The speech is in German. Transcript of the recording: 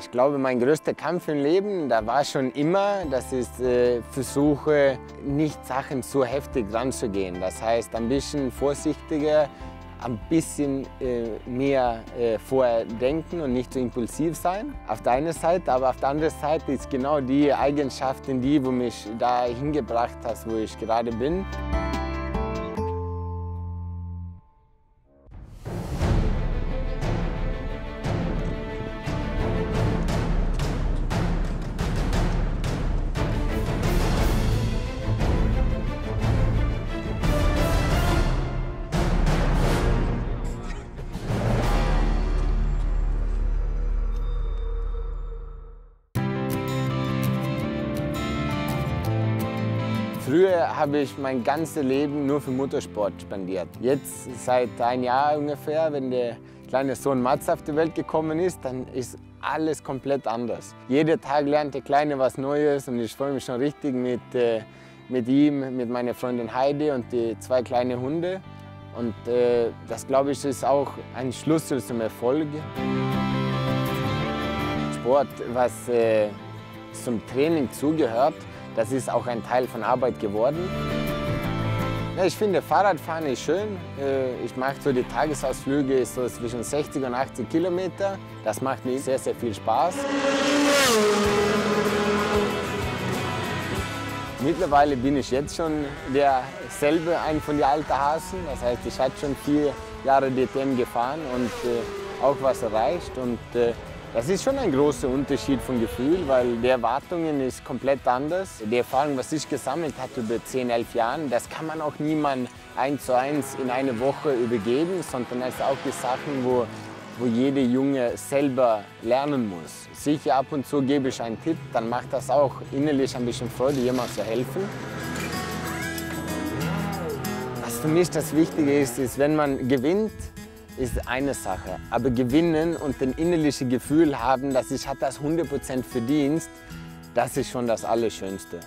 Ich glaube, mein größter Kampf im Leben, da war schon immer, dass ich äh, versuche, nicht Sachen so heftig ranzugehen. Das heißt, ein bisschen vorsichtiger, ein bisschen äh, mehr äh, vorher und nicht so impulsiv sein. Auf der einen Seite, aber auf der anderen Seite ist genau die Eigenschaften, die wo mich da hingebracht hat, wo ich gerade bin. Früher habe ich mein ganzes Leben nur für Motorsport spendiert. Jetzt, seit ein Jahr ungefähr, wenn der kleine Sohn Mats auf die Welt gekommen ist, dann ist alles komplett anders. Jeden Tag lernt der Kleine was Neues und ich freue mich schon richtig mit, äh, mit ihm, mit meiner Freundin Heidi und die zwei kleinen Hunde. Und äh, das, glaube ich, ist auch ein Schlüssel zum Erfolg. Sport, was äh, zum Training zugehört, das ist auch ein Teil von Arbeit geworden. Ich finde, Fahrradfahren ist schön. Äh, ich mache so die Tagesausflüge so zwischen 60 und 80 Kilometer. Das macht mir sehr, sehr viel Spaß. Mittlerweile bin ich jetzt schon derselbe, ein von den alten Hasen. Das heißt, ich habe schon vier Jahre DTM gefahren und äh, auch was erreicht. Und äh, das ist schon ein großer Unterschied von Gefühl, weil die Erwartungen ist komplett anders. Die Erfahrung, was ich gesammelt habe über 10, 11 Jahre, das kann man auch niemand eins zu eins in einer Woche übergeben, sondern es sind auch die Sachen, wo, wo jeder Junge selber lernen muss. Sicher ab und zu gebe ich einen Tipp, dann macht das auch innerlich ein bisschen Freude, jemandem zu helfen. Was für mich das Wichtige ist, ist, wenn man gewinnt, ist eine Sache. Aber gewinnen und den innerlichen Gefühl haben, dass ich das 100% verdient, das ist schon das Allerschönste.